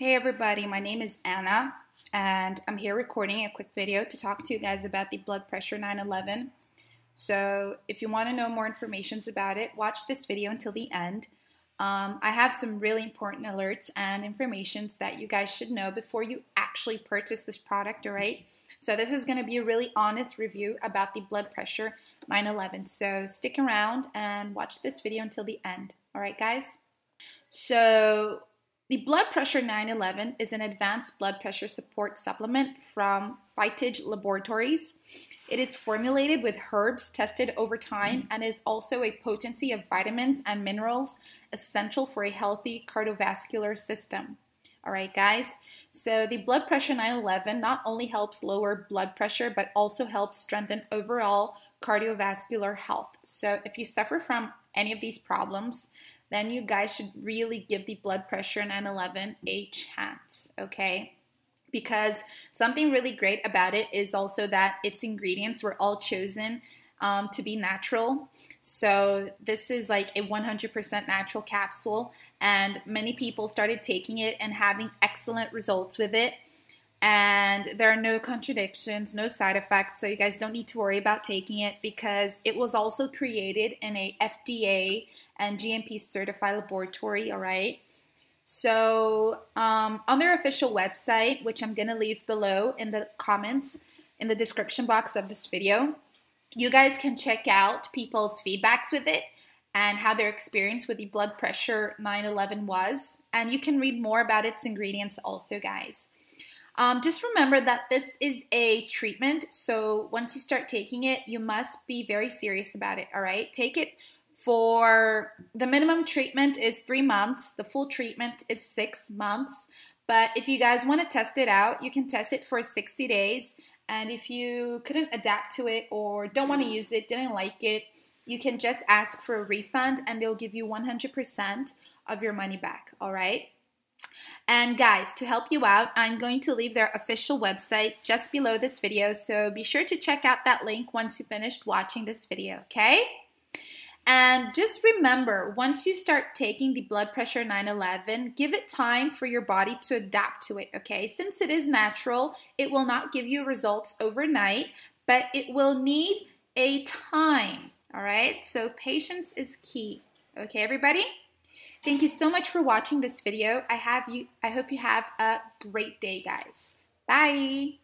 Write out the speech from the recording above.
Hey everybody, my name is Anna and I'm here recording a quick video to talk to you guys about the blood pressure 911. So if you want to know more information about it, watch this video until the end. Um, I have some really important alerts and informations that you guys should know before you actually purchase this product, alright? So this is going to be a really honest review about the blood pressure 911. So stick around and watch this video until the end. Alright guys? So the Blood Pressure 911 is an advanced blood pressure support supplement from Phytage Laboratories. It is formulated with herbs tested over time and is also a potency of vitamins and minerals essential for a healthy cardiovascular system. All right, guys. So the Blood Pressure 911 not only helps lower blood pressure, but also helps strengthen overall cardiovascular health. So if you suffer from any of these problems, then you guys should really give the blood pressure 911 a chance, okay? Because something really great about it is also that its ingredients were all chosen um, to be natural. So this is like a 100% natural capsule, and many people started taking it and having excellent results with it. And there are no contradictions, no side effects, so you guys don't need to worry about taking it because it was also created in a FDA and GMP certified laboratory, all right? So um, on their official website, which I'm going to leave below in the comments, in the description box of this video, you guys can check out people's feedbacks with it and how their experience with the blood pressure 911 was. And you can read more about its ingredients also, guys. Um, just remember that this is a treatment, so once you start taking it, you must be very serious about it, all right? Take it for the minimum treatment is three months, the full treatment is six months. But if you guys want to test it out, you can test it for 60 days. And if you couldn't adapt to it or don't want to use it, didn't like it, you can just ask for a refund and they'll give you 100% of your money back, all right? And guys, to help you out, I'm going to leave their official website just below this video, so be sure to check out that link once you finished watching this video, okay? And just remember, once you start taking the blood pressure 911, give it time for your body to adapt to it, okay? Since it is natural, it will not give you results overnight, but it will need a time, all right? So patience is key, okay, everybody? Thank you so much for watching this video. I have you I hope you have a great day, guys. Bye.